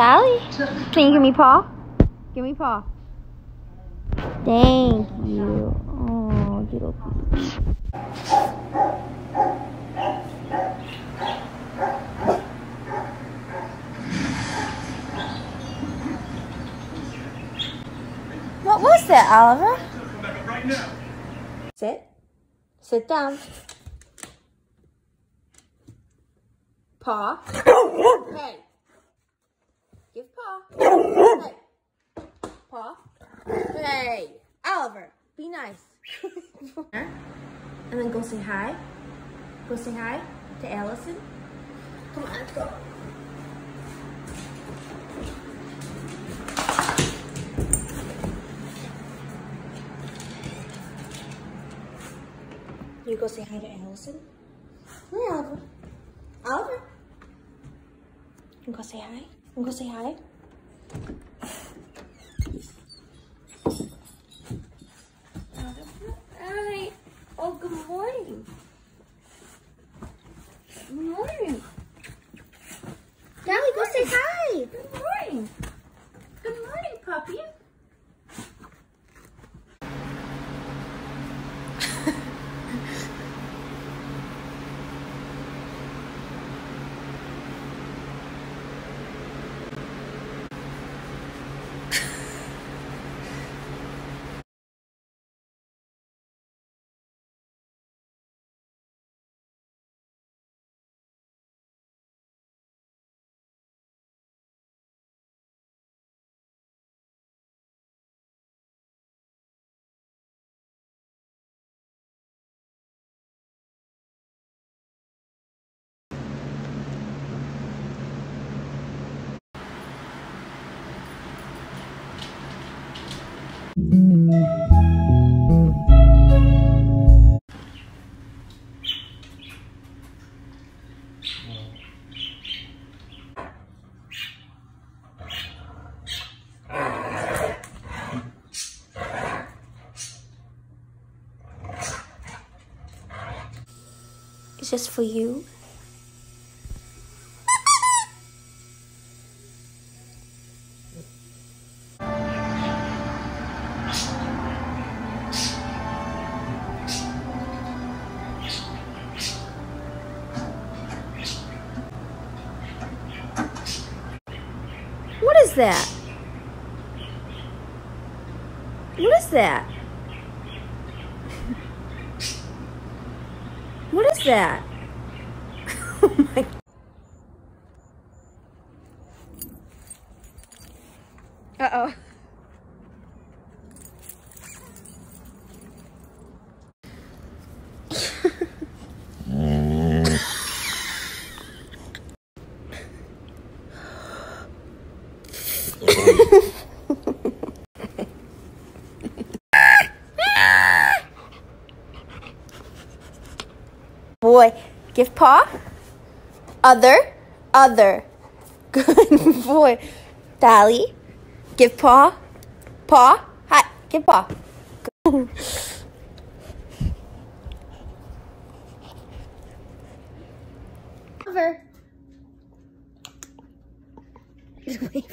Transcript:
Dolly, can you give me paw? Give me paw. Thank you. Oh, little What was that, Oliver? Sit. Sit down. Paw. hey. Give paw. Hey. Paw. Hey. Oliver, be nice. and then go say hi. Go say hi to Allison. Come on, let's go. You go say hi to Allison. Hi, Oliver. Oliver. You go say hi. You go say. Hi. Oh, good morning. Good morning. Callie, go say hi. Good morning. Good morning, puppy. It's just for you. What is that? What is that? What is that? oh my Uh-oh. Boy, give paw. Other, other. Good boy. Dolly, give paw. Paw. Hi, give paw. Over. Wait